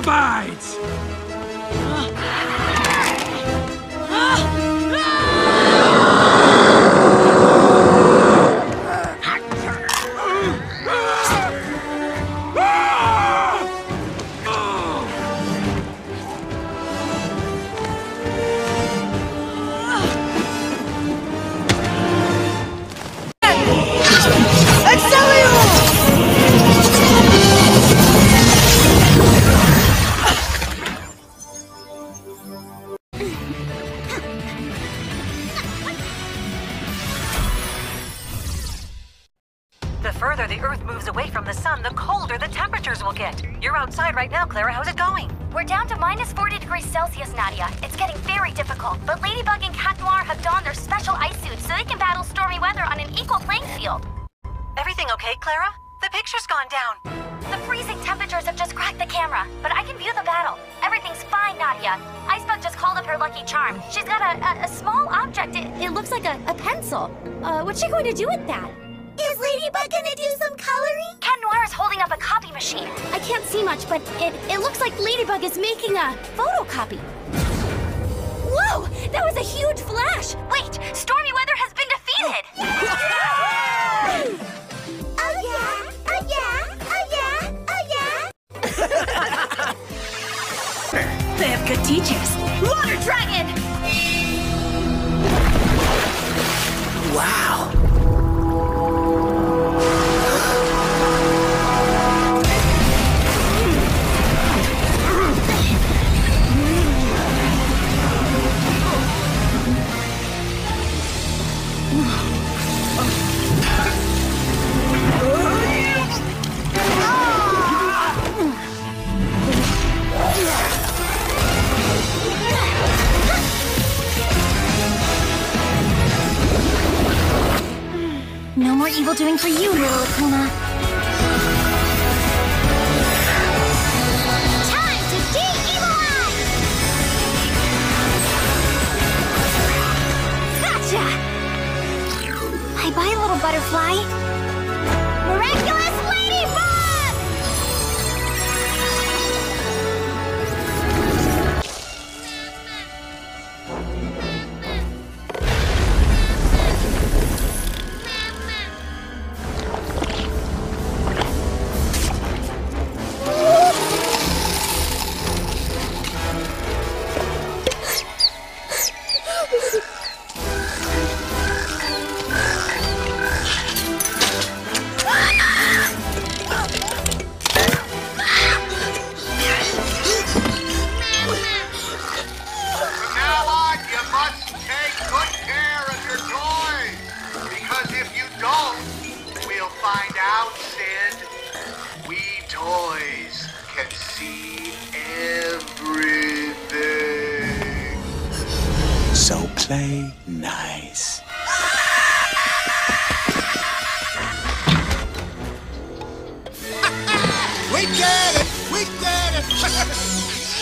abides! The the Earth moves away from the sun, the colder the temperatures will get. You're outside right now, Clara. How's it going? We're down to minus 40 degrees Celsius, Nadia. It's getting very difficult, but Ladybug and Cat Noir have donned their special ice suits so they can battle stormy weather on an equal playing field. Everything okay, Clara? The picture's gone down. The freezing temperatures have just cracked the camera, but I can view the battle. Everything's fine, Nadia. Icebug just called up her lucky charm. She's got a, a, a small object. It, it looks like a, a pencil. Uh, what's she going to do with that? Is Ladybug gonna do some coloring? Cat Noir is holding up a copy machine. I can't see much, but it, it looks like Ladybug is making a photocopy. Whoa! That was a huge flash! Wait! Stormy weather has been defeated! oh yeah! Oh yeah! Oh yeah! Oh yeah! they have good teachers. Water Dragon! Wow! Evil doing for you, little Akuma. Bye, little butterfly. Miraculous Ladybug! Play nice. We did it! We did it!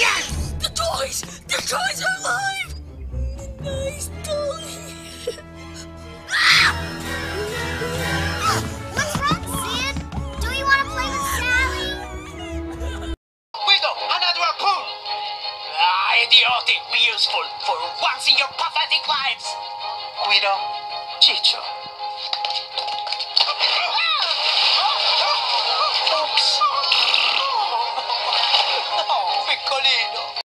yes! The toys! The toys are alive! Nice toys! Idiotic! Be useful for once in your pathetic lives! Guido, Chicho,